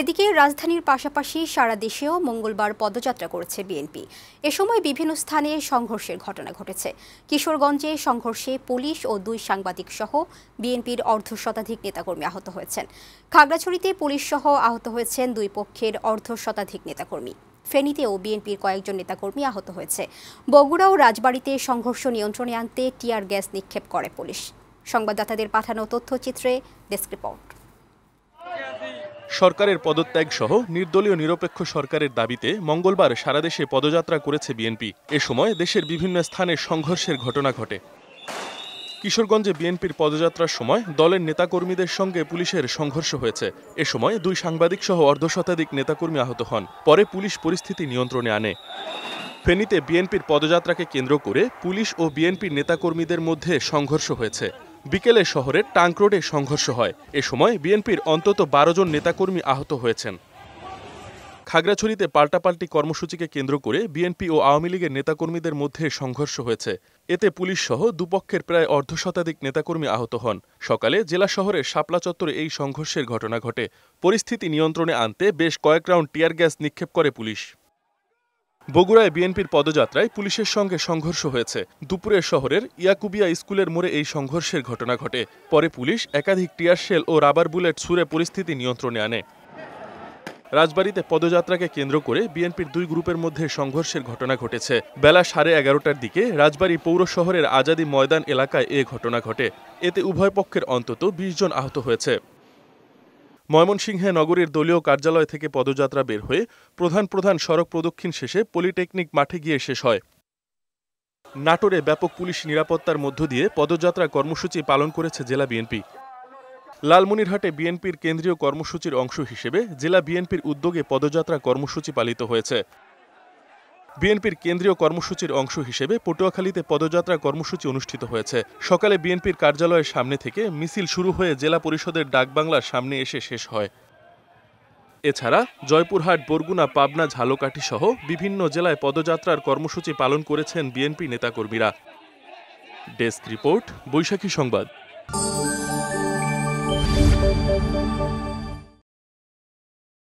এদিকে রাজধানীর পাশাপাশি সারা দেশেও মঙ্গলবার পদযাত্রা করেছে বিএনপি। এ সময় বিভিন্ন স্থানে সংঘর্ষের ঘটনা ঘটেছে। কিশোরগঞ্জে সংঘর্ষে পুলিশ ও দুই সাংবাদিক সহ বিএনপির অর্ধ শতাধিক নেতাকর্মী আহত হয়েছেন। খাগড়াছড়িতে পুলিশ সহ আহত হয়েছেন দুই পক্ষের অর্ধ শতাধিক নেতাকর্মী। ফেনীতেও বিএনপির কয়েকজন নেতাকর্মী আহত হয়েছে। বগুড়া ও রাজবাড়িতে সংঘর্ষ নিয়ন্ত্রণে আনতে টিয়ার গ্যাস নিক্ষেপ করে পুলিশ। সংবাদদাতাদের পাঠানো তথ্যচিত্রে ডেস্ক রিপোর্ট। সরকারের পদত্যাগ সহ নির্দলীয় নিরপেক্ষ সরকারের দাবিতে মঙ্গলবার সারা দেশে পদযাত্রা করেছে বিএনপি। এ সময় দেশের বিভিন্ন স্থানে সংঘর্ষের ঘটনা ঘটে। কিশোরগঞ্জে বিএনপির পদযাত্রার সময় দলের নেতাকর্মীদের সঙ্গে পুলিশের সংঘর্ষ হয়েছে। এ সময় দুই সাংবাদিক সহ অর্ধশতাধিক নেতাকর্মী আহত হন। পরে পুলিশ পরিস্থিতি নিয়ন্ত্রণে আনে। ফেনীতে বিএনপির পদযাত্রাকে কেন্দ্র করে পুলিশ ও বিএনপির নেতাকর্মীদের মধ্যে সংঘর্ষ হয়েছে। বিকেলে শহরের টাঙ্ক রোডে সংঘর্ষ হয়। এ সময় বিএনপির অন্তত বারো জন নেতাকর্মী আহত হয়েছেন। খাগড়াছড়িতে পাল্টাপাল্টি কর্মসূচিকে কেন্দ্র করে বিএনপি ও আওয়ামী লীগের নেতাকর্মীদের মধ্যে সংঘর্ষ হয়েছে। এতে পুলিশ সহ দুপক্ষের প্রায় অর্ধশতাধিক নেতাকর্মী আহত হন। সকালে জেলা শহরের শাপলা চত্বরে এই সংঘর্ষের ঘটনা ঘটে। পরিস্থিতি নিয়ন্ত্রণে আনতে বেশ কয়েক রাউন্ড টিয়ার গ্যাস নিক্ষেপ করে পুলিশ। বগুড়ায় বিএনপির পদযাত্রায় পুলিশের সঙ্গে সংঘর্ষ হয়েছে। দুপুরে শহরের ইয়াকুবিয়া স্কুলের মোড়ে এই সংঘর্ষের ঘটনা ঘটে। পরে পুলিশ একাধিক টিয়ারশেল ও রাবার বুলেট ছুড়ে পরিস্থিতি নিয়ন্ত্রণে আনে। রাজবাড়িতে পদযাত্রাকে কেন্দ্র করে বিএনপির দুই গ্রুপের মধ্যে সংঘর্ষের ঘটনা ঘটেছে। বেলা সাড়ে এগারোটার দিকে রাজবাড়ী পৌর শহরের আজাদি ময়দান এলাকায় এ ঘটনা ঘটে। এতে উভয় পক্ষের অন্তত বিশ জন আহত হয়েছে। ময়মনসিংহে নগরীর দলীয় কার্যালয় থেকে পদযাত্রা বের হয়ে প্রধান প্রধান সড়ক প্রদক্ষিণ শেষে পলিটেকনিক মাঠে গিয়ে শেষ হয়। নাটোরে ব্যাপক পুলিশ নিরাপত্তার মধ্য দিয়ে পদযাত্রা কর্মসূচি পালন করেছে জেলা বিএনপি। লালমনিরহাটে বিএনপির কেন্দ্রীয় কর্মসূচির অংশ হিসেবে জেলা বিএনপির উদ্যোগে পদযাত্রা কর্মসূচি পালিত হয়েছে। বিএনপির কেন্দ্রীয় কর্মসূচির অংশ হিসেবে পটুয়াখালীতে পদযাত্রা কর্মসূচি অনুষ্ঠিত হয়েছে। সকালে বিএনপির কার্যালয়ের সামনে থেকে মিছিল শুরু হয়ে জেলা পরিষদের ডাকবাংলার সামনে এসে শেষ হয়। এছাড়া জয়পুরহাট, বরগুনা, পাবনা, ঝালকাঠি সহ বিভিন্ন জেলায় পদযাত্রার কর্মসূচি পালন করেছেন বিএনপি নেতাকর্মীরা। ডেস্ক রিপোর্ট, বৈশাখী সংবাদ।